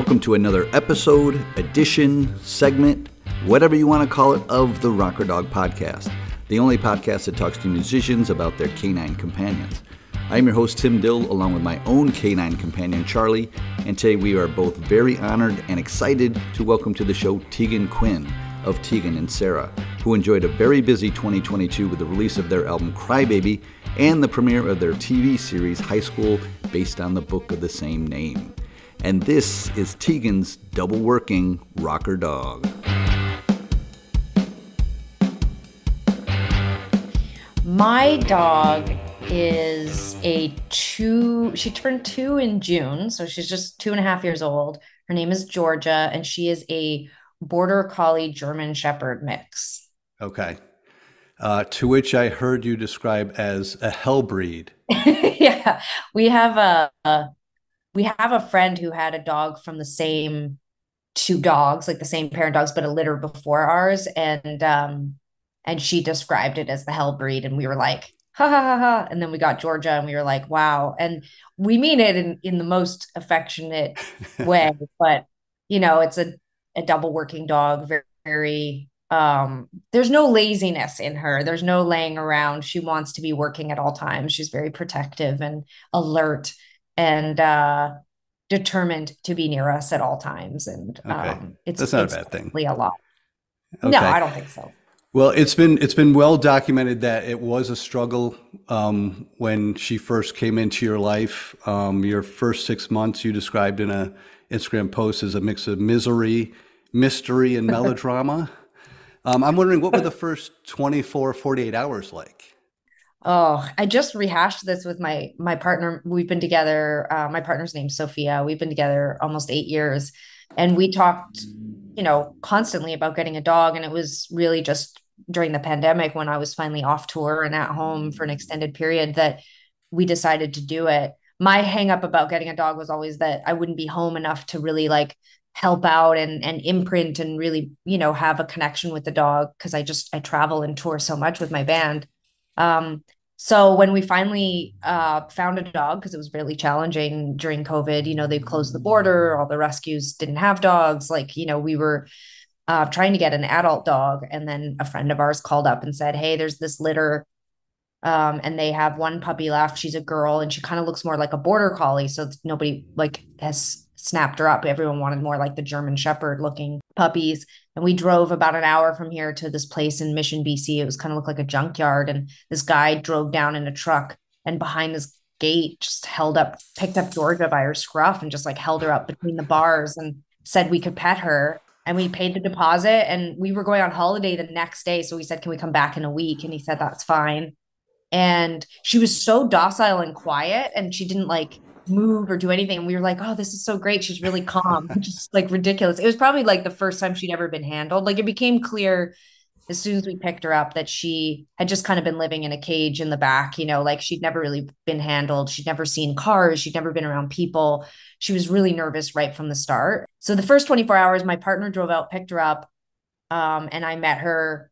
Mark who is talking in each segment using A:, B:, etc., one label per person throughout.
A: Welcome to another episode, edition, segment, whatever you want to call it, of the Rocker Dog Podcast, the only podcast that talks to musicians about their canine companions. I'm your host, Tim Dill, along with my own canine companion, Charlie, and today we are both very honored and excited to welcome to the show Tegan Quin of Tegan and Sara, who enjoyed a very busy 2022 with the release of their album Crybaby and the premiere of their TV series High School, based on the book of the same name. And this is Tegan's double working rocker dog.
B: My dog is a two, she turned two in June. So she's just two and a half years old. Her name is Georgia, and she is a border collie German Shepherd mix.
A: Okay. Uh, to which I heard you describe as a hell breed.
B: yeah. We have a, a we have a friend who had a dog from the same two dogs, like the same parent dogs, but a litter before ours. And um, and she described it as the hell breed. And we were like, ha ha ha ha. And then we got Georgia and we were like, wow. And we mean it in, in the most affectionate way, but you know, it's a, a double working dog, very, very um there's no laziness in her there's no laying around she wants to be working at all times she's very protective and alert and uh, determined to be near us at all times. And okay. um, it's
A: that's not it's a bad thing.
B: A lot. Okay. No, I don't think so.
A: Well, it's been it's been well documented that it was a struggle um, when she first came into your life. Um, your first six months, you described in a Instagram post as a mix of misery, mystery, and melodrama. Um, I'm wondering what were the first 24, 48 hours like?
B: Oh, I just rehashed this with my my partner. We've been together. Uh, my partner's name's Sophia. We've been together almost eight years, and we talked, you know, constantly about getting a dog. And it was really just during the pandemic when I was finally off tour and at home for an extended period that we decided to do it. My hangup about getting a dog was always that I wouldn't be home enough to really like help out and and imprint and really you know have a connection with the dog because I just I travel and tour so much with my band um, so when we finally uh, found a dog, because it was really challenging during COVID, you know, they closed the border, all the rescues didn't have dogs. Like, you know, we were uh, trying to get an adult dog. And then a friend of ours called up and said, Hey, there's this litter. Um, and they have one puppy left. She's a girl and she kind of looks more like a border collie. So nobody like has snapped her up. Everyone wanted more like the German Shepherd looking puppies. And we drove about an hour from here to this place in Mission, BC. It was kind of looked like a junkyard. And this guy drove down in a truck and behind this gate just held up, picked up Georgia by her scruff and just like held her up between the bars and said we could pet her. And we paid the deposit and we were going on holiday the next day. So we said, Can we come back in a week? And he said, That's fine. And she was so docile and quiet and she didn't like move or do anything. We were like, oh, this is so great. She's really calm, just like ridiculous. It was probably like the first time she'd ever been handled. Like it became clear as soon as we picked her up that she had just kind of been living in a cage in the back, you know, like she'd never really been handled. She'd never seen cars. She'd never been around people. She was really nervous right from the start. So the first 24 hours, my partner drove out, picked her up, um, and I met her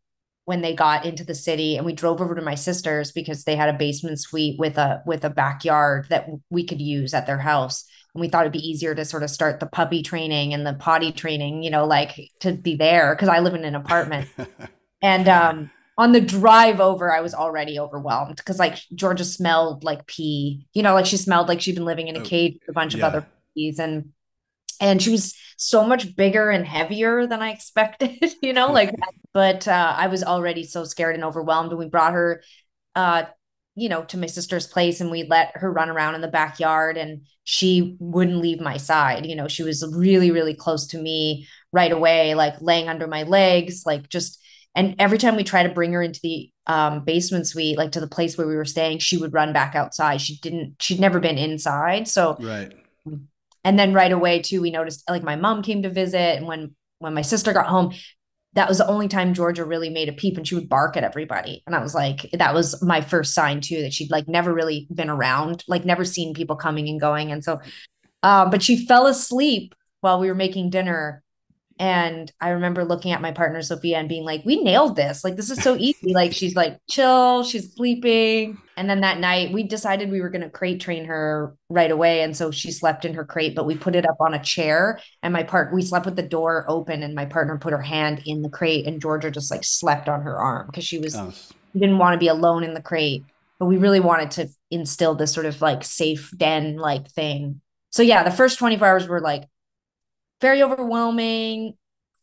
B: when they got into the city and we drove over to my sister's because they had a basement suite with a with a backyard that we could use at their house and we thought it'd be easier to sort of start the puppy training and the potty training you know like to be there because i live in an apartment and um on the drive over i was already overwhelmed because like georgia smelled like pee you know like she smelled like she'd been living in a oh, cage with a bunch yeah. of other puppies and and she was so much bigger and heavier than I expected, you know, like, but uh, I was already so scared and overwhelmed. And we brought her, uh, you know, to my sister's place and we let her run around in the backyard and she wouldn't leave my side. You know, she was really, really close to me right away, like laying under my legs, like just, and every time we try to bring her into the um, basement suite, like to the place where we were staying, she would run back outside. She didn't, she'd never been inside. So,
A: right
B: and then right away too we noticed like my mom came to visit and when when my sister got home that was the only time georgia really made a peep and she would bark at everybody. And i was like that was my first sign too that she'd like never really been around like never seen people coming and going. And so uh, but she fell asleep while we were making dinner And I remember looking at my partner Sophia and being like, we nailed this. Like, this is so easy. like, she's like chill, she's sleeping. And then that night, we decided we were going to crate train her right away. And so she slept in her crate, but we put it up on a chair. And my part, we slept with the door open, and my partner put her hand in the crate, and Georgia just like slept on her arm because she was, oh. didn't want to be alone in the crate. But we really wanted to instill this sort of like safe den like thing. So, yeah, the first 24 hours were like, very overwhelming,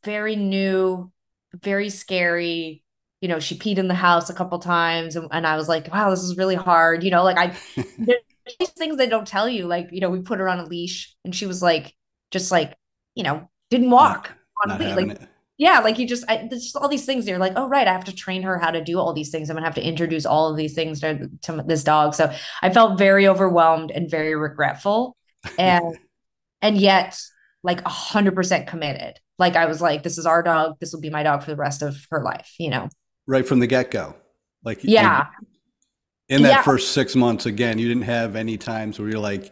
B: very new, very scary. You know, she peed in the house a couple times, and, and I was like, wow, this is really hard. You know, like I, these things they don't tell you. Like, you know, we put her on a leash, and she was like, just like, you know, didn't walk not, on a leash. Like, it. yeah, like you just, I, there's just all these things. You're like, oh right, I have to train her how to do all these things. I'm gonna have to introduce all of these things to, to this dog. So I felt very overwhelmed and very regretful, and and yet like a hundred percent committed. Like I was like, this is our dog. This will be my dog for the rest of her life, you know?
A: Right from the get go. Like,
B: yeah.
A: In that yeah. first six months, again, you didn't have any times where you're like,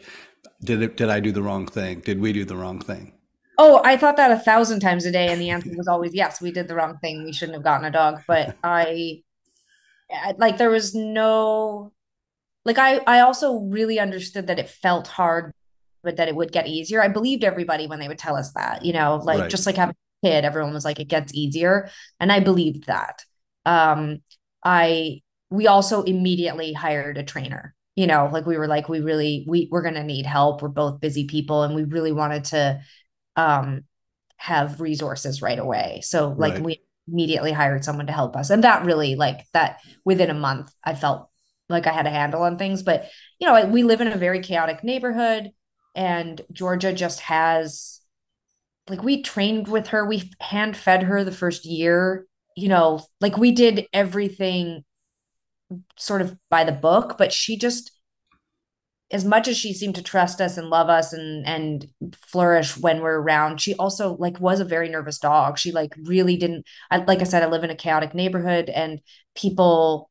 A: did it, did I do the wrong thing? Did we do the wrong thing?
B: Oh, I thought that a thousand times a day. And the answer was always, yes, we did the wrong thing. We shouldn't have gotten a dog. But I, like, there was no, like, I, I also really understood that it felt hard that it would get easier. I believed everybody when they would tell us that, you know, like right. just like having a kid, everyone was like, it gets easier. And I believed that. Um, I, we also immediately hired a trainer, you know, like we were like, we really, we, we're going to need help. We're both busy people and we really wanted to, um, have resources right away. So like right. we immediately hired someone to help us. And that really like that within a month, I felt like I had a handle on things, but you know, we live in a very chaotic neighborhood and Georgia just has like we trained with her, we hand fed her the first year, you know, like we did everything sort of by the book, but she just as much as she seemed to trust us and love us and and flourish when we're around she also like was a very nervous dog. She like really didn't I, like i said i live in a chaotic neighborhood and people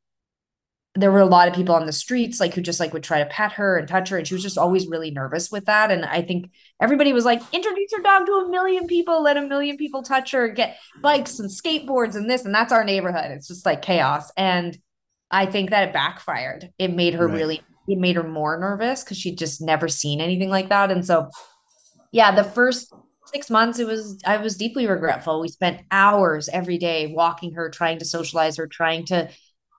B: there were a lot of people on the streets like who just like would try to pet her and touch her and she was just always really nervous with that and i think everybody was like introduce your dog to a million people let a million people touch her get bikes and skateboards and this and that's our neighborhood. It's just like chaos and i think that it backfired. It made her right. really it made her more nervous because she'd just never seen anything like that and so yeah the first six months it was i was deeply regretful. We spent hours every day walking her trying to socialize her trying to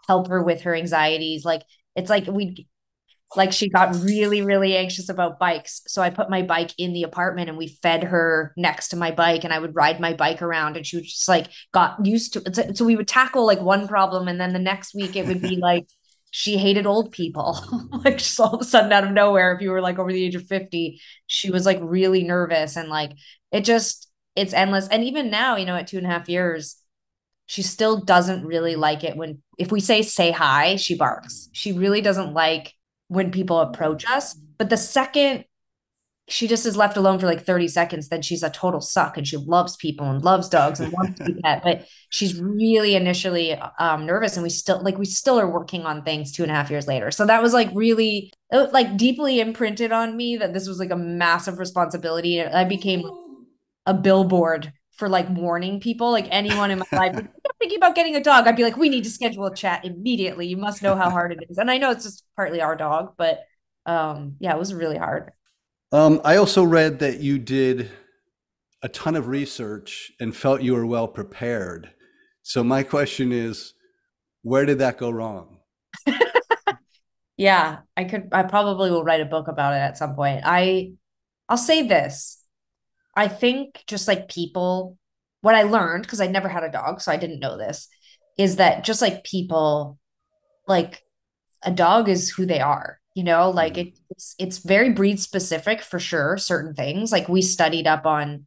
B: help her with her anxieties. Like it's like we like she got really really anxious about bikes. So i put my bike in the apartment and we fed her next to my bike and i would ride my bike around and she was just like got used to it so we would tackle like one problem and then the next week it would be like she hated old people. Like just all of a sudden out of nowhere if you were like over the age of 50 she was like really nervous and like it just it's endless. And even now you know at two and a half years she still doesn't really like it when if we say say hi she barks. She really doesn't like when people approach us. But the second she just is left alone for like 30 seconds then she's a total suck and she loves people and loves dogs and wants to be pet. But she's really initially um, nervous and we still like we still are working on things two and a half years later. So that was like really like deeply imprinted on me that this was like a massive responsibility. I became a billboard for like warning people, like anyone in my life, like, thinking about getting a dog, I'd be like, we need to schedule a chat immediately. You must know how hard it is. And I know it's just partly our dog, but um, yeah, it was really hard.
A: Um, I also read that you did a ton of research and felt you were well prepared. So my question is, where did that go wrong?
B: yeah, I could I probably will write a book about it at some point. I I'll say this. I think just like people, what I learned, because I never had a dog, so I didn't know this, is that just like people, like a dog is who they are, you know, like mm-hmm. it, it's it's very breed specific for sure, certain things. Like we studied up on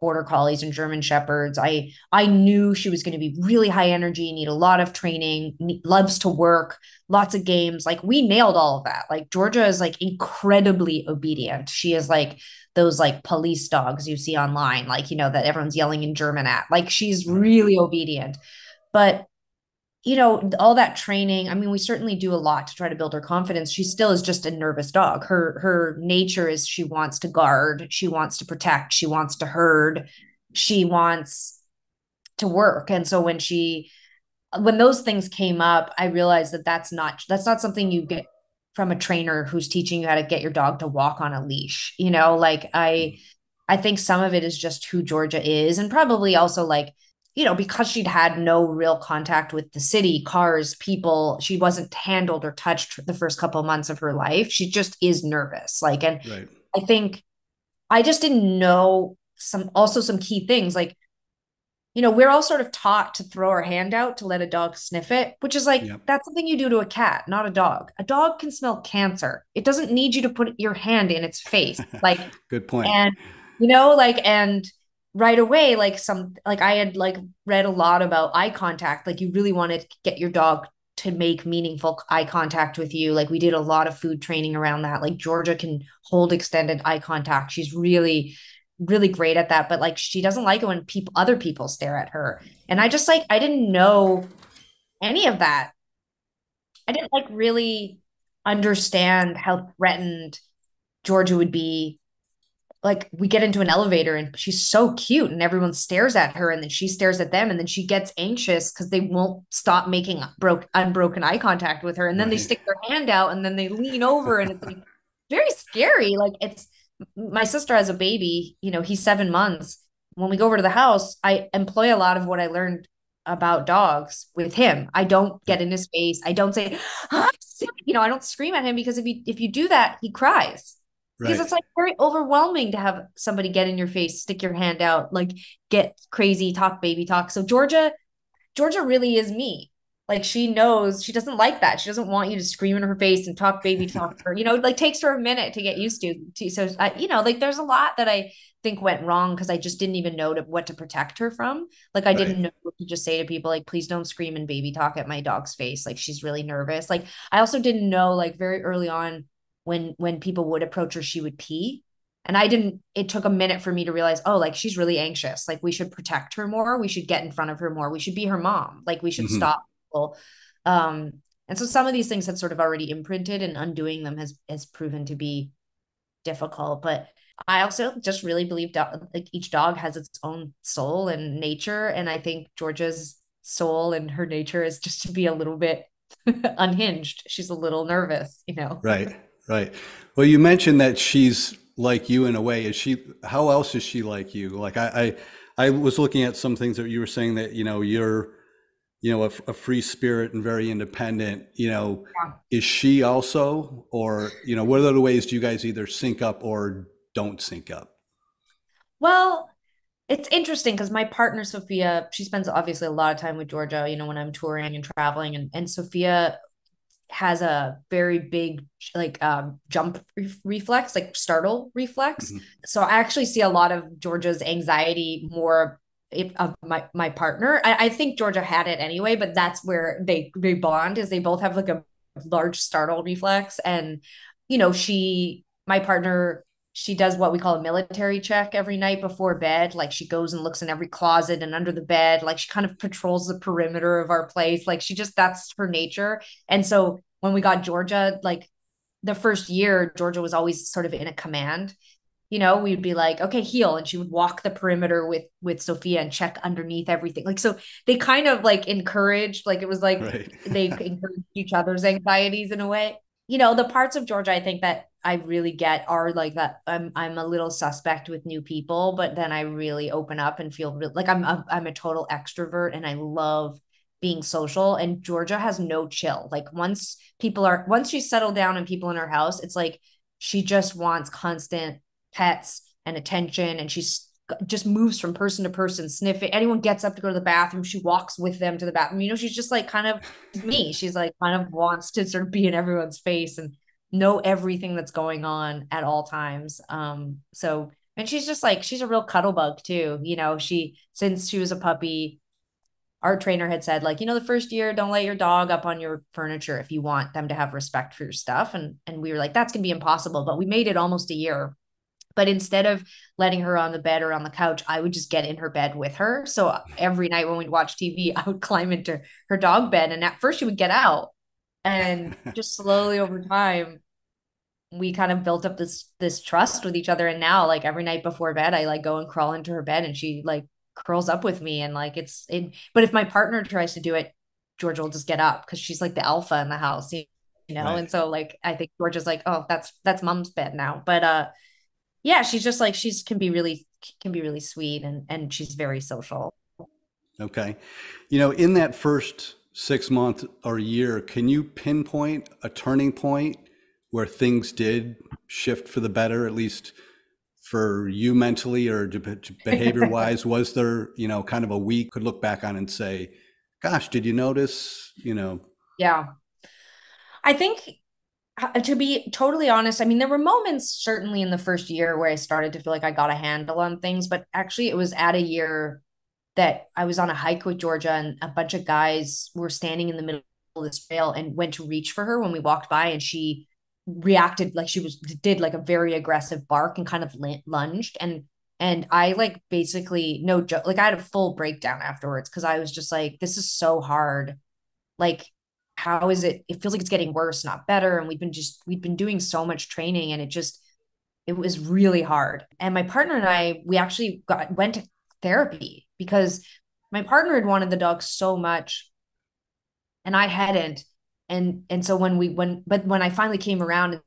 B: border collies and german shepherds. I i knew she was going to be really high energy need a lot of training loves to work lots of games. Like we nailed all of that. Like georgia is like incredibly obedient. She is like those like police dogs you see online like you know that everyone's yelling in german at like she's really obedient. But you know all that training i mean we certainly do a lot to try to build her confidence. She still is just a nervous dog. Her her nature is she wants to guard she wants to protect she wants to herd she wants to work. And so when she, when those things came up, I realized that that's not, that's not something you get from a trainer who's teaching you how to get your dog to walk on a leash. You know, like I, mm-hmm. I think some of it is just who Georgia is and probably also like, you know, because she'd had no real contact with the city, cars, people, she wasn't handled or touched the first couple of months of her life. She just is nervous. Like, and right. I think I just didn't know some also some key things like you know we're all sort of taught to throw our hand out to let a dog sniff it which is like yep. that's something you do to a cat not a dog. A dog can smell cancer. It doesn't need you to put your hand in its face. Like
A: good point.
B: point and you know like and right away like some like i had like read a lot about eye contact. Like you really want to get your dog to make meaningful eye contact with you. Like we did a lot of food training around that. Like georgia can hold extended eye contact. She's really really great at that but like she doesn't like it when people other people stare at her. And i just like i didn't know any of that. I didn't like really understand how threatened georgia would be. Like we get into an elevator and she's so cute and everyone stares at her and then she stares at them and then she gets anxious because they won't stop making broke unbroken eye contact with her. And then right. they stick their hand out and then they lean over and it's like very scary. Like it's my sister has a baby, you know, he's seven months. When we go over to the house, I employ a lot of what I learned about dogs with him. I don't get in his face. I don't say, you know, I don't scream at him because if you if you do that, he cries. Right. Because it's like very overwhelming to have somebody get in your face, stick your hand out, like get crazy, talk baby talk. So Georgia, Georgia really is me like she knows she doesn't like that. She doesn't want you to scream in her face and talk baby talk to her. You know, like takes her a minute to get used to. to so I, you know, like there's a lot that I think went wrong because I just didn't even know to, what to protect her from. Like I right. didn't know what to just say to people like, please don't scream and baby talk at my dog's face. Like she's really nervous. Like I also didn't know like very early on when when people would approach her, she would pee. And I didn't, it took a minute for me to realize, oh, like she's really anxious. Like we should protect her more. We should get in front of her more. We should be her mom. Like we should mm-hmm. stop people. Um, and so some of these things had sort of already imprinted and undoing them has has proven to be difficult. But I also just really believe do- like each dog has its own soul and nature. And I think Georgia's soul and her nature is just to be a little bit unhinged. She's a little nervous, you know.
A: Right, right. Well, you mentioned that she's like you in a way. Is she? How else is she like you? Like I, I, I was looking at some things that you were saying that you know you're you know, a, a, free spirit and very independent, you know, yeah. is she also, or, you know, what other ways do you guys either sync up or don't sync up?
B: Well, it's interesting because my partner, Sophia, she spends obviously a lot of time with Georgia, you know, when I'm touring and traveling and, and Sophia has a very big like um, jump re- reflex like startle reflex mm-hmm. so i actually see a lot of georgia's anxiety more if, of my my partner. I, I think Georgia had it anyway, but that's where they they bond is they both have like a large startle reflex, and you know she my partner she does what we call a military check every night before bed. Like she goes and looks in every closet and under the bed. Like she kind of patrols the perimeter of our place. Like she just that's her nature. And so when we got Georgia, like the first year, Georgia was always sort of in a command you know we'd be like okay heel and she would walk the perimeter with with sophia and check underneath everything. Like so they kind of like encouraged like it was like right. they encouraged each other's anxieties in a way. You know the parts of georgia i think that i really get are like that i'm i'm a little suspect with new people but then i really open up and feel real, like i'm a, i'm a total extrovert and i love being social and georgia has no chill. Like once people are once she's settled down and people in her house it's like she just wants constant pets and attention and she's just moves from person to person sniffing. Anyone gets up to go to the bathroom she walks with them to the bathroom. You know she's just like kind of me. She's like kind of wants to sort of be in everyone's face and know everything that's going on at all times. Um so and she's just like she's a real cuddle bug too. You know she since she was a puppy our trainer had said like you know the first year don't let your dog up on your furniture if you want them to have respect for your stuff. And and we were like that's going to be impossible but we made it almost a year but instead of letting her on the bed or on the couch, I would just get in her bed with her. So every night when we'd watch TV, I would climb into her dog bed. And at first she would get out. And just slowly over time, we kind of built up this this trust with each other and now like every night before bed i like go and crawl into her bed and she like curls up with me and like it's it but if my partner tries to do it georgia will just get up because she's like the alpha in the house you know right. and so like i think georgia's like oh that's that's mom's bed now but uh yeah she's just like she's can be really can be really sweet and and she's very social
A: okay you know in that first six month or year can you pinpoint a turning point where things did shift for the better, at least for you mentally or behavior wise? was there, you know, kind of a week could look back on and say, gosh, did you notice, you know?
B: Yeah. I think to be totally honest, I mean, there were moments certainly in the first year where I started to feel like I got a handle on things, but actually it was at a year that I was on a hike with Georgia and a bunch of guys were standing in the middle of this trail and went to reach for her when we walked by and she reacted like she was did like a very aggressive bark and kind of lunged. And and I like basically no joke like I had a full breakdown afterwards because I was just like this is so hard. Like how is it it feels like it's getting worse not better. And we've been just we've been doing so much training and it just it was really hard. And my partner and I we actually got went to therapy because my partner had wanted the dog so much and I hadn't. And and so when we when but when I finally came around and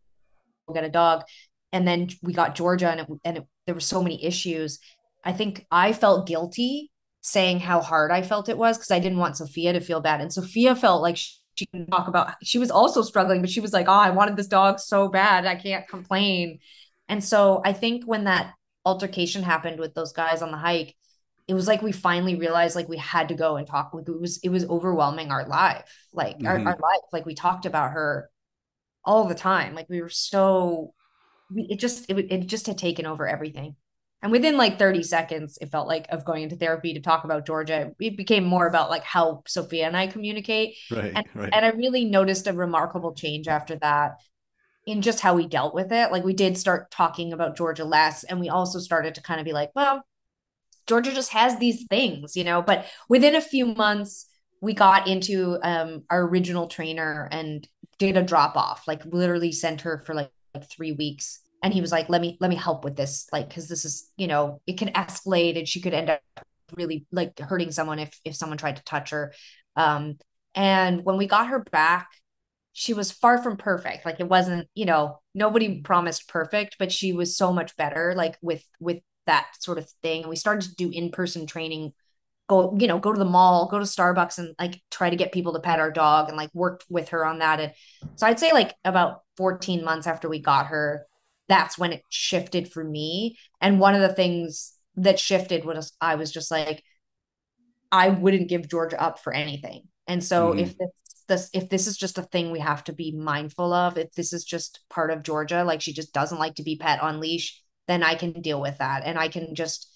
B: got a dog, and then we got Georgia, and it, and it, there were so many issues. I think I felt guilty saying how hard I felt it was because I didn't want Sophia to feel bad, and Sophia felt like she, she can talk about she was also struggling, but she was like, "Oh, I wanted this dog so bad, I can't complain." And so I think when that altercation happened with those guys on the hike, it was like we finally realized like we had to go and talk like it was it was overwhelming our life like mm-hmm. our, our life like we talked about her all the time like we were so it just it, it just had taken over everything and within like 30 seconds it felt like of going into therapy to talk about georgia it became more about like how sophia and i communicate
A: right
B: and,
A: right.
B: and i really noticed a remarkable change after that in just how we dealt with it like we did start talking about georgia less and we also started to kind of be like well Georgia just has these things, you know. But within a few months, we got into um, our original trainer and did a drop off, like literally sent her for like, like three weeks. And he was like, let me, let me help with this. Like, cause this is, you know, it can escalate and she could end up really like hurting someone if, if someone tried to touch her. Um, and when we got her back, she was far from perfect. Like it wasn't, you know, nobody promised perfect, but she was so much better, like with, with that sort of thing. And we started to do in-person training, go, you know, go to the mall, go to Starbucks and like try to get people to pet our dog and like worked with her on that. And so I'd say like about 14 months after we got her, that's when it shifted for me. And one of the things that shifted was I was just like, I wouldn't give Georgia up for anything. And so mm-hmm. if this this if this is just a thing we have to be mindful of, if this is just part of Georgia, like she just doesn't like to be pet on leash, then I can deal with that. And I can just,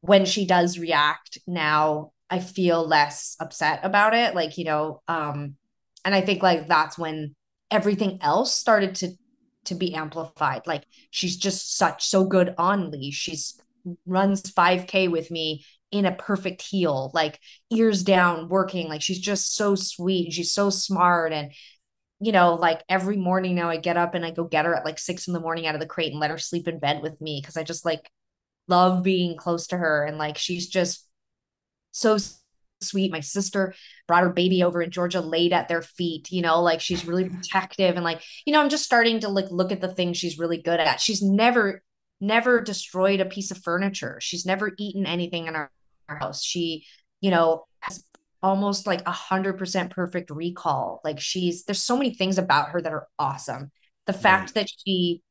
B: when she does react now, I feel less upset about it. Like, you know, um, and I think like that's when everything else started to to be amplified. Like she's just such so good on leash. She's runs 5k with me in a perfect heel, like ears down, working. Like she's just so sweet. She's so smart. And you know, like every morning now I get up and I go get her at like six in the morning out of the crate and let her sleep in bed with me because I just like love being close to her. And like she's just so sweet. My sister brought her baby over in Georgia laid at their feet, you know, like she's really protective and like, you know, I'm just starting to like look at the things she's really good at. She's never, never destroyed a piece of furniture. She's never eaten anything in our, our house. She, you know, has almost like a hundred percent perfect recall. Like she's there's so many things about her that are awesome. The fact that she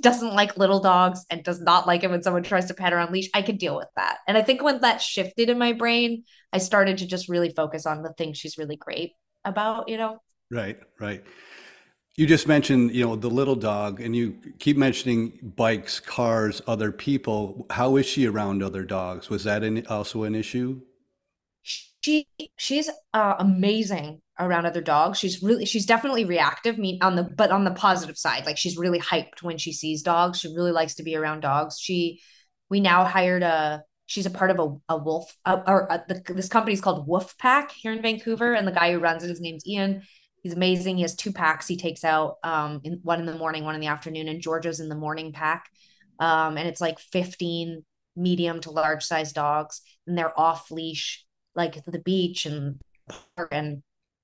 B: doesn't like little dogs and does not like it when someone tries to pet her on leash, I could deal with that. And I think when that shifted in my brain, I started to just really focus on the things she's really great about, you know?
A: Right, right. You just mentioned, you know, the little dog, and you keep mentioning bikes, cars, other people. How is she around other dogs? Was that an, also an issue?
B: she she's uh, amazing around other dogs. She's really she's definitely reactive. mean on the but on the positive side, like she's really hyped when she sees dogs. She really likes to be around dogs. She we now hired a she's a part of a, a wolf uh, or uh, the, this company is called Wolf Pack here in Vancouver, and the guy who runs it, his name's Ian. He's amazing. He has two packs he takes out, um, in, one in the morning, one in the afternoon, and Georgia's in the morning pack. Um, and it's like 15 medium to large size dogs, and they're off leash, like the beach and park and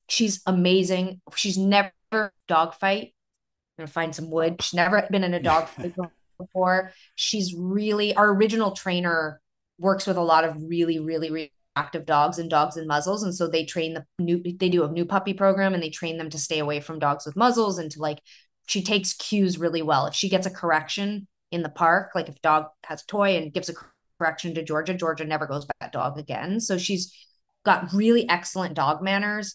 B: she's amazing. She's never dog fight. I'm gonna find some wood. She's never been in a dog fight before. She's really our original trainer works with a lot of really, really, really active dogs and dogs and muzzles. And so they train the new they do a new puppy program and they train them to stay away from dogs with muzzles and to like she takes cues really well. If she gets a correction in the park, like if dog has a toy and gives a correction to Georgia, Georgia never goes by that dog again. So she's got really excellent dog manners.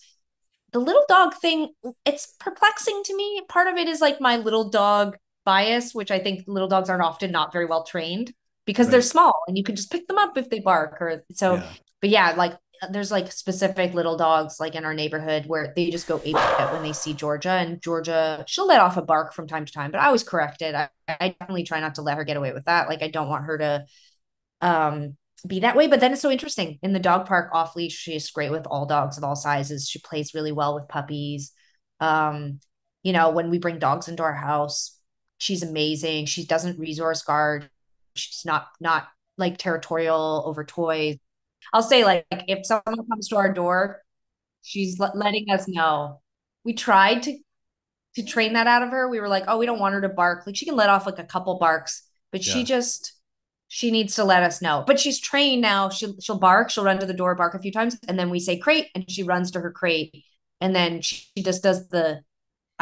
B: The little dog thing, it's perplexing to me. Part of it is like my little dog bias, which I think little dogs aren't often not very well trained because right. they're small and you can just pick them up if they bark or so yeah. but yeah like there's like specific little dogs like in our neighborhood where they just go ape when they see Georgia and Georgia she'll let off a bark from time to time but I always correct it I, I definitely try not to let her get away with that like I don't want her to um be that way but then it's so interesting. In the dog park off leash she's great with all dogs of all sizes. She plays really well with puppies. Um you know when we bring dogs into our house she's amazing. She doesn't resource guard. She's not not like territorial over toys. I'll say like if someone comes to our door she's letting us know. We tried to to train that out of her. We were like oh we don't want her to bark. Like she can let off like a couple barks but yeah. she just she needs to let us know but she's trained now she'll she'll bark she'll run to the door bark a few times and then we say crate and she runs to her crate and then she just does the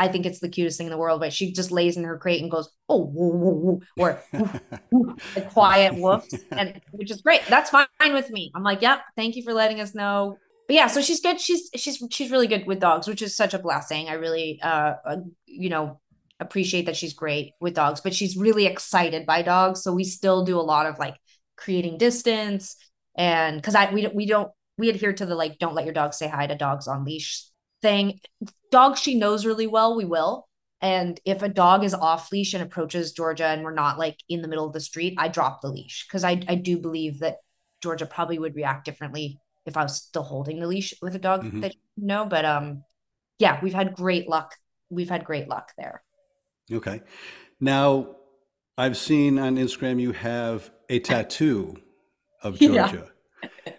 B: I think it's the cutest thing in the world. But she just lays in her crate and goes, oh, woo, woo, woo, or woo, quiet woofs, and which is great. That's fine with me. I'm like, yep, thank you for letting us know. But yeah, so she's good. She's she's she's really good with dogs, which is such a blessing. I really, uh, uh you know, appreciate that she's great with dogs. But she's really excited by dogs, so we still do a lot of like creating distance, and because I we we don't we adhere to the like don't let your dog say hi to dogs on leash thing. Dogs she knows really well, we will. And if a dog is off leash and approaches Georgia and we're not like in the middle of the street, I drop the leash because I, I do believe that Georgia probably would react differently if I was still holding the leash with a dog mm-hmm. that you know. But um yeah, we've had great luck. We've had great luck there.
A: Okay. Now I've seen on Instagram you have a tattoo of Georgia. Yeah.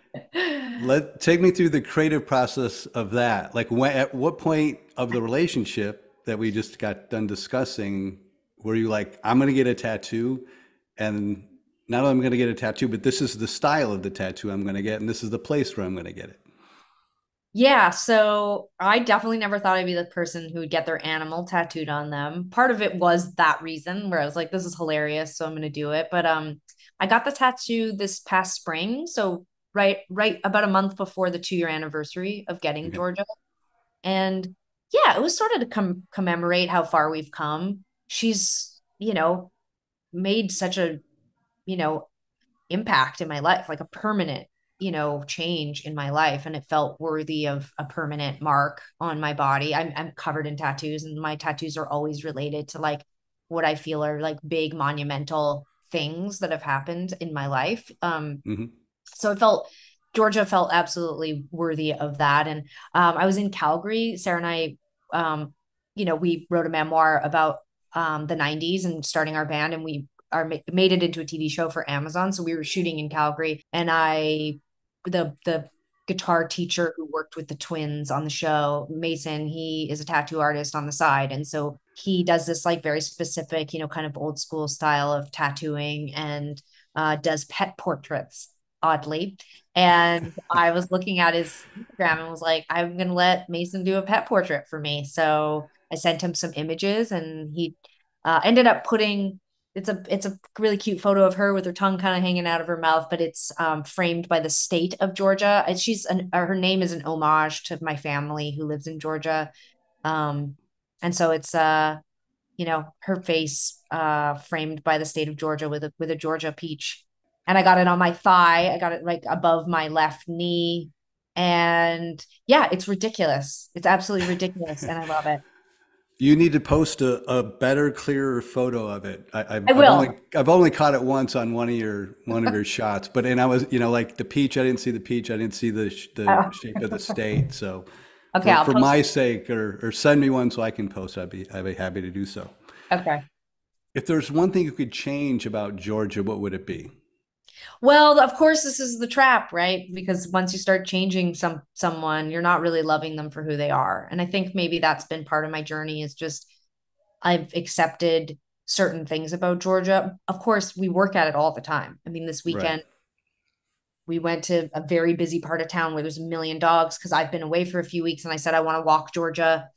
A: Let take me through the creative process of that. Like, when, at what point of the relationship that we just got done discussing were you like, I'm going to get a tattoo, and not only I'm going to get a tattoo, but this is the style of the tattoo I'm going to get, and this is the place where I'm going to get it.
B: Yeah, so I definitely never thought I'd be the person who would get their animal tattooed on them. Part of it was that reason where I was like, this is hilarious, so I'm going to do it. But um, I got the tattoo this past spring, so right right about a month before the two year anniversary of getting mm-hmm. Georgia. And yeah, it was sort of to com- commemorate how far we've come. She's, you know, made such a, you know, impact in my life, like a permanent, you know, change in my life. And it felt worthy of a permanent mark on my body. I'm, I'm covered in tattoos, and my tattoos are always related to like what I feel are like big monumental things that have happened in my life. Um, mm-hmm so it felt Georgia felt absolutely worthy of that. And um, I was in Calgary. Sara and I, um, you know, we wrote a memoir about um, the 90s and starting our band, and we are made it into a TV show for Amazon. So we were shooting in Calgary, and I, the the guitar teacher who worked with the twins on the show, Mason, he is a tattoo artist on the side, and so he does this like very specific, you know, kind of old school style of tattooing and uh, does pet portraits oddly. And I was looking at his Instagram and was like, I'm going to let Mason do a pet portrait for me. So I sent him some images and he uh, ended up putting it's a it's a really cute photo of her with her tongue kind of hanging out of her mouth, but it's um, framed by the state of Georgia. And she's an her name is an homage to my family who lives in Georgia, um, and so it's uh you know her face uh, framed by the state of Georgia with a with a Georgia peach and I got it on my thigh. I got it like above my left knee. And yeah, it's ridiculous. It's absolutely ridiculous. and I love it.
A: You need to post a, a better, clearer photo of it. I, I've, I will. I've only, I've only caught it once on one of your one of your shots, but and I was you know like the peach. I didn't see the peach. I didn't see the the oh. shape of the state. So
B: Okay,
A: for, for my sake, or or send me one so I can post. I'd be I'd be happy to do so.
B: Okay.
A: If there's one thing you could change about Georgia, what would it be?
B: Well, of course, this is the trap, right? Because once you start changing some someone, you're not really loving them for who they are. And I think maybe that's been part of my journey is just I've accepted certain things about Georgia. Of course, we work at it all the time. I mean, this weekend right. we went to a very busy part of town where there's a million dogs because I've been away for a few weeks and I said I want to walk Georgia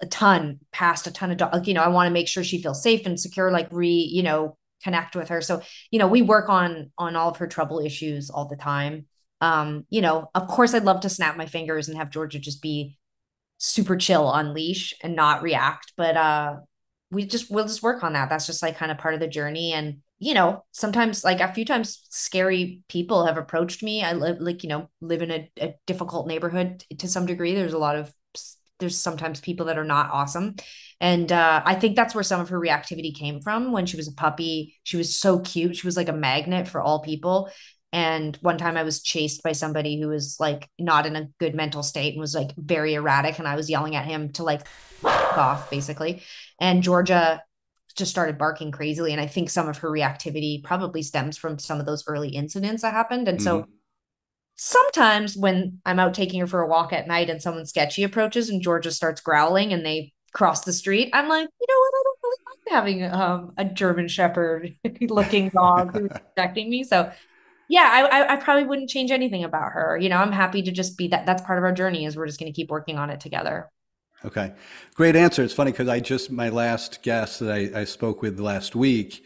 B: a ton past a ton of dogs. Like, you know, I want to make sure she feels safe and secure, like re, you know, connect with her. So, you know, we work on on all of her trouble issues all the time. Um, you know, of course I'd love to snap my fingers and have Georgia just be super chill on leash and not react, but uh we just we'll just work on that. That's just like kind of part of the journey and you know, sometimes like a few times scary people have approached me. I live like, you know, live in a, a difficult neighborhood to some degree. There's a lot of there's sometimes people that are not awesome. And uh, I think that's where some of her reactivity came from when she was a puppy. She was so cute. She was like a magnet for all people. And one time I was chased by somebody who was like not in a good mental state and was like very erratic. And I was yelling at him to like off basically. And Georgia just started barking crazily. And I think some of her reactivity probably stems from some of those early incidents that happened. And mm-hmm. so sometimes when I'm out taking her for a walk at night and someone sketchy approaches and Georgia starts growling and they cross the street, I'm like, you know what? I don't really like having um, a German Shepherd looking dog who's protecting me. So, yeah, I, I probably wouldn't change anything about her. You know, I'm happy to just be that. That's part of our journey. Is we're just going to keep working on it together.
A: Okay, great answer. It's funny because I just my last guest that I, I spoke with last week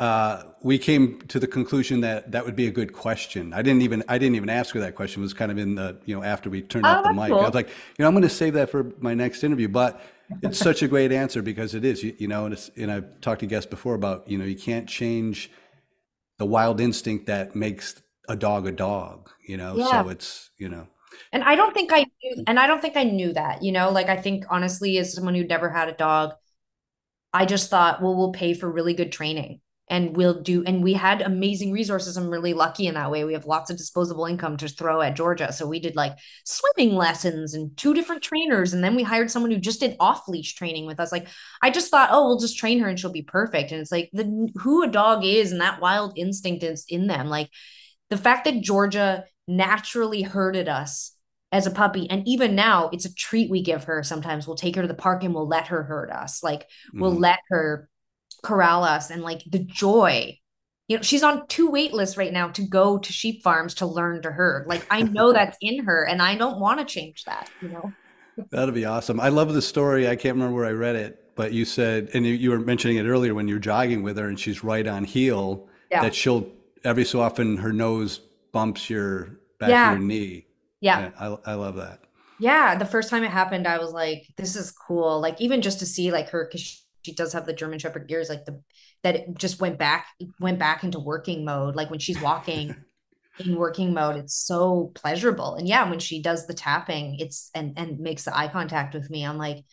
A: uh, we came to the conclusion that that would be a good question. I didn't even I didn't even ask her that question. It was kind of in the you know after we turned oh, off the mic. Cool. I was like, you know, I'm going to save that for my next interview. But it's such a great answer because it is. You, you know, and, it's, and I've talked to guests before about you know you can't change the wild instinct that makes a dog a dog. You know, yeah. so it's you know.
B: And I don't think I knew, and I don't think I knew that. You know, like I think honestly, as someone who never had a dog, I just thought, well, we'll pay for really good training and we'll do and we had amazing resources i'm really lucky in that way we have lots of disposable income to throw at georgia so we did like swimming lessons and two different trainers and then we hired someone who just did off leash training with us like i just thought oh we'll just train her and she'll be perfect and it's like the who a dog is and that wild instinct is in them like the fact that georgia naturally herded us as a puppy. And even now, it's a treat we give her. Sometimes we'll take her to the park and we'll let her herd us. Like we'll mm-hmm. let her corral us and like the joy. You know she's on two wait lists right now to go to sheep farms to learn to herd. Like i know that's in her and i don't want to change that you know?
A: That'd be awesome. I love the story. I can't remember where i read it but you said and you were mentioning it earlier when you're jogging with her and she's right on heel yeah. that she'll every so often her nose bumps your back yeah. of your knee.
B: Yeah,
A: I, I love that.
B: Yeah the first time it happened i was like this is cool. Like even just to see like her because she does have the German Shepherd ears, like the that it just went back went back into working mode. Like when she's walking in working mode, it's so pleasurable. And yeah, when she does the tapping, it's and and makes the eye contact with me, I'm like,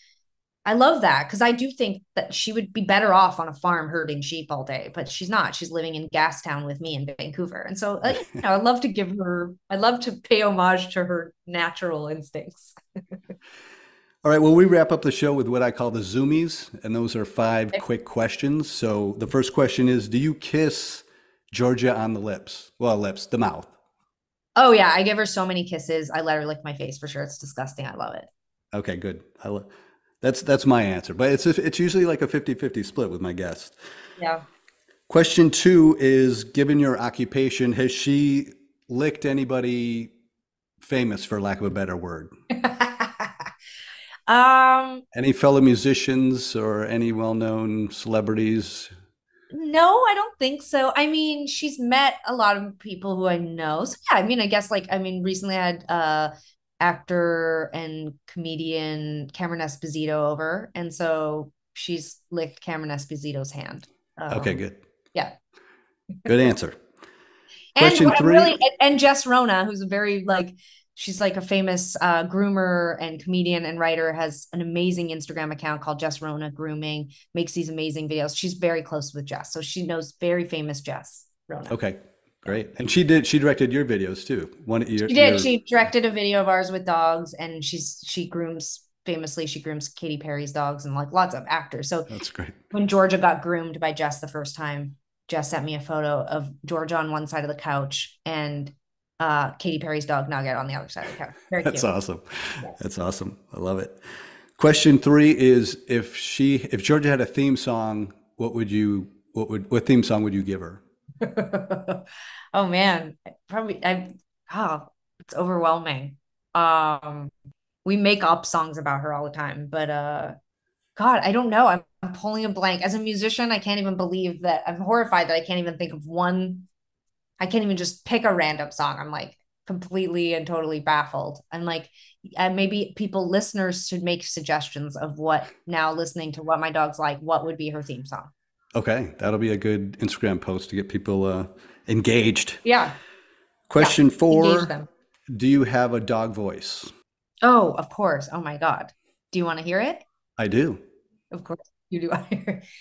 B: I love that because I do think that she would be better off on a farm herding sheep all day, but she's not. She's living in Gastown with me in Vancouver, and so uh, you know, I love to give her. I love to pay homage to her natural instincts.
A: All right. Well, we wrap up the show with what I call the zoomies, and those are five quick questions. So the first question is Do you kiss Georgia on the lips? Well, lips, the mouth.
B: Oh, yeah. I give her so many kisses. I let her lick my face for sure. It's disgusting. I love it.
A: Okay, good. I lo- that's that's my answer, but it's it's usually like a 50-50 split with my guests.
B: Yeah.
A: Question 2 is given your occupation, has she licked anybody famous for lack of a better word?
B: Um,
A: any fellow musicians or any well-known celebrities?
B: No, I don't think so. I mean, she's met a lot of people who I know. So yeah, I mean, I guess like I mean, recently I had uh actor and comedian Cameron Esposito over, and so she's licked Cameron Esposito's hand.
A: Um, okay, good.
B: Yeah.
A: Good answer.
B: Question three. Really, and Jess Rona, who's a very like she's like a famous uh, groomer and comedian and writer has an amazing instagram account called jess rona grooming makes these amazing videos she's very close with jess so she knows very famous jess rona
A: okay Great. And she did. She directed your videos too.
B: One. Your, she did. Your... She directed a video of ours with dogs, and she's she grooms famously. She grooms Katy Perry's dogs and like lots of actors. So
A: that's great.
B: When Georgia got groomed by Jess the first time, Jess sent me a photo of Georgia on one side of the couch and uh, Katy Perry's dog Nugget on the other side of the couch.
A: Very that's cute. awesome. Yes. That's awesome. I love it. Question three is if she if Georgia had a theme song, what would you what would what theme song would you give her?
B: oh man, probably I oh it's overwhelming. Um we make up songs about her all the time, but uh God, I don't know. I'm, I'm pulling a blank. As a musician, I can't even believe that I'm horrified that I can't even think of one. I can't even just pick a random song. I'm like completely and totally baffled. I'm like, uh, maybe people, listeners, should make suggestions of what now listening to what my dog's like, what would be her theme song.
A: Okay, that'll be a good Instagram post to get people uh, engaged.
B: Yeah.
A: Question yeah, four Do you have a dog voice?
B: Oh, of course. Oh my God. Do you want to hear it?
A: I do.
B: Of course you do.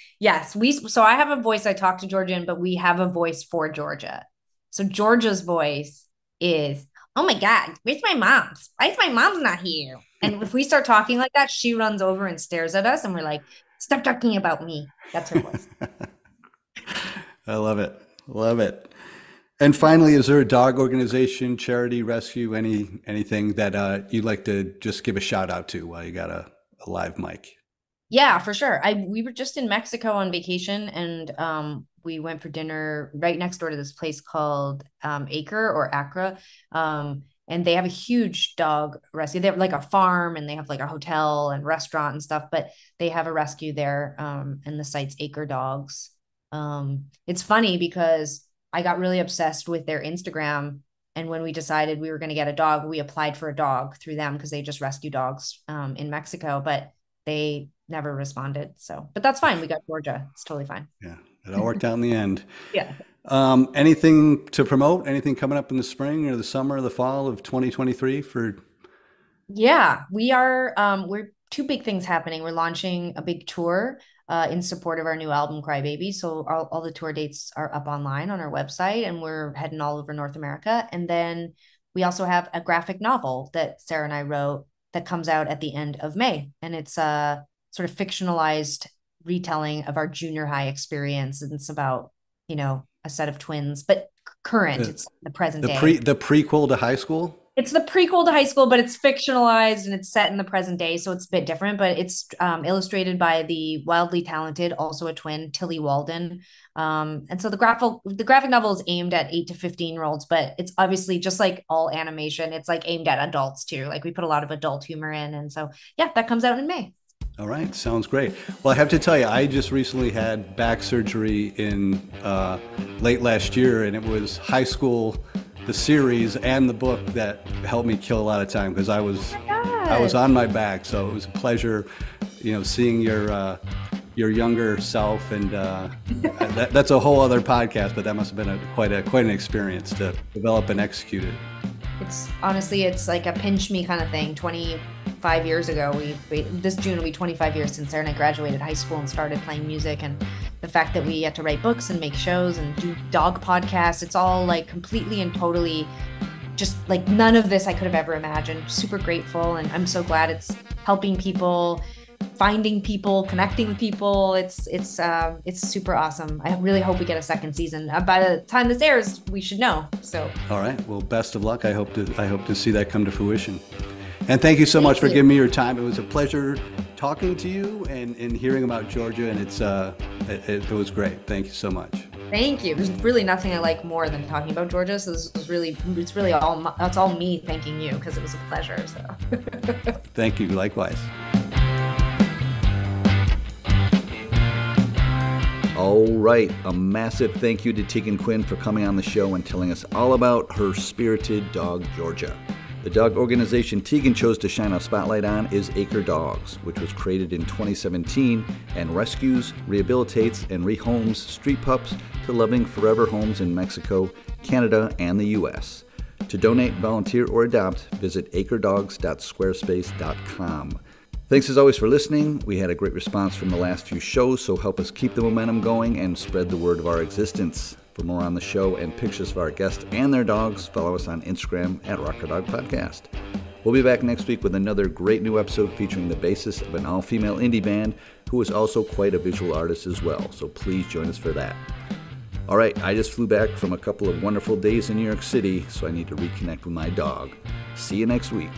B: yes. We, so I have a voice I talk to Georgia in, but we have a voice for Georgia. So Georgia's voice is, oh my God, where's my mom's? Why is my mom's not here? And if we start talking like that, she runs over and stares at us and we're like, stop talking about me. That's her voice.
A: I love it. Love it. And finally, is there a dog organization, charity, rescue, any anything that uh, you'd like to just give a shout out to while you got a, a live mic?
B: Yeah, for sure. I we were just in Mexico on vacation and um we went for dinner right next door to this place called um Acre or Acra. Um and they have a huge dog rescue. They have like a farm and they have like a hotel and restaurant and stuff, but they have a rescue there. Um and the site's Acre Dogs. Um it's funny because I got really obsessed with their Instagram and when we decided we were going to get a dog, we applied for a dog through them because they just rescue dogs um, in Mexico. But they never responded. So, but that's fine. We got Georgia. It's totally fine.
A: Yeah. It all worked out in the end.
B: Yeah.
A: Um, anything to promote? Anything coming up in the spring or the summer or the fall of 2023 for?
B: Yeah, we are. Um, we're two big things happening. We're launching a big tour uh, in support of our new album, Cry Baby. So all, all the tour dates are up online on our website, and we're heading all over North America. And then we also have a graphic novel that Sara and I wrote that comes out at the end of May. And it's a sort of fictionalized retelling of our junior high experience. And it's about, you know, a set of twins, but current, it's the present
A: the
B: day.
A: Pre, the prequel to high school?
B: it's the prequel to high school, but it's fictionalized and it's set in the present day, so it's a bit different. But it's um, illustrated by the wildly talented, also a twin, Tilly Walden. Um, and so the graphic the graphic novel is aimed at eight to fifteen year olds, but it's obviously just like all animation, it's like aimed at adults too. Like we put a lot of adult humor in, and so yeah, that comes out in May.
A: All right, sounds great. Well, I have to tell you, I just recently had back surgery in uh, late last year, and it was high school the series and the book that helped me kill a lot of time because I was oh I was on my back. So it was a pleasure, you know, seeing your uh, your younger self, and uh, that, that's a whole other podcast. But that must have been a, quite a quite an experience to develop and execute it.
B: It's honestly, it's like a pinch me kind of thing. Twenty five years ago, we, we this June will be twenty five years since Sara and I graduated high school and started playing music and the fact that we get to write books and make shows and do dog podcasts it's all like completely and totally just like none of this i could have ever imagined. Super grateful and i'm so glad it's helping people finding people connecting with people. It's it's uh, it's super awesome. I really hope we get a second season. Uh, by the time this airs we should know so.
A: All right. Well best of luck. I hope to i hope to see that come to fruition and thank you so thank much for giving me your time it was a pleasure talking to you and, and hearing about Georgia, and it's uh, it, it was great. Thank you so much.
B: Thank you. There's really nothing I like more than talking about Georgia. So this was really, it's really all, that's all me thanking you because it was a pleasure. So
A: thank you. Likewise. All right. A massive thank you to Tegan Quin for coming on the show and telling us all about her spirited dog, Georgia. The dog organization Tegan chose to shine a spotlight on is Acre Dogs, which was created in 2017 and rescues, rehabilitates, and rehomes street pups to loving forever homes in Mexico, Canada, and the U.S. To donate, volunteer, or adopt, visit acredogs.squarespace.com. Thanks as always for listening. We had a great response from the last few shows, so help us keep the momentum going and spread the word of our existence.
C: For more on the show and pictures of our guests and their dogs, follow us on Instagram at Rocker Dog Podcast. We'll be back next week with another great new episode featuring the bassist of an all female indie band who is also quite a visual artist as well, so please join us for that. All right, I just flew back from a couple of wonderful days in New York City, so I need to reconnect with my dog. See you next week.